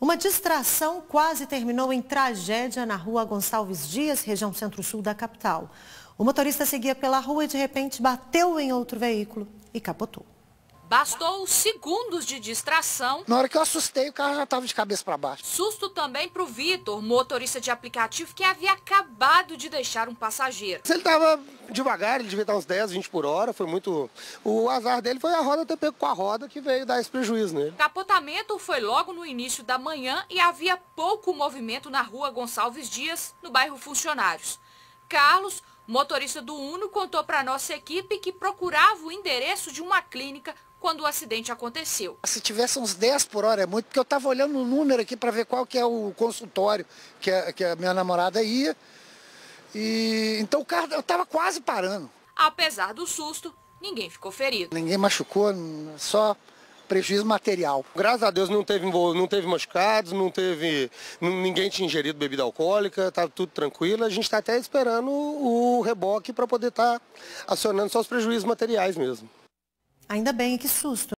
Uma distração quase terminou em tragédia na rua Gonçalves Dias, região centro-sul da capital. O motorista seguia pela rua e de repente bateu em outro veículo e capotou. Bastou segundos de distração. Na hora que eu assustei, o carro já estava de cabeça para baixo. Susto também para o Vitor, motorista de aplicativo que havia acabado de deixar um passageiro. Ele estava devagar, ele devia estar uns 10, 20 por hora, foi muito... O azar dele foi a roda ter pego com a roda que veio dar esse prejuízo nele. Capotamento foi logo no início da manhã e havia pouco movimento na rua Gonçalves Dias, no bairro Funcionários. Carlos, motorista do Uno, contou para nossa equipe que procurava o endereço de uma clínica quando o acidente aconteceu. Se tivesse uns 10 por hora é muito, porque eu estava olhando o número aqui para ver qual que é o consultório que a, que a minha namorada ia. E então o carro eu estava quase parando. Apesar do susto, ninguém ficou ferido. Ninguém machucou, só prejuízo material. Graças a Deus não teve, não teve machucados, não teve. ninguém tinha ingerido bebida alcoólica, estava tudo tranquilo. A gente está até esperando o, o reboque para poder estar tá acionando só os prejuízos materiais mesmo. Ainda bem, que susto.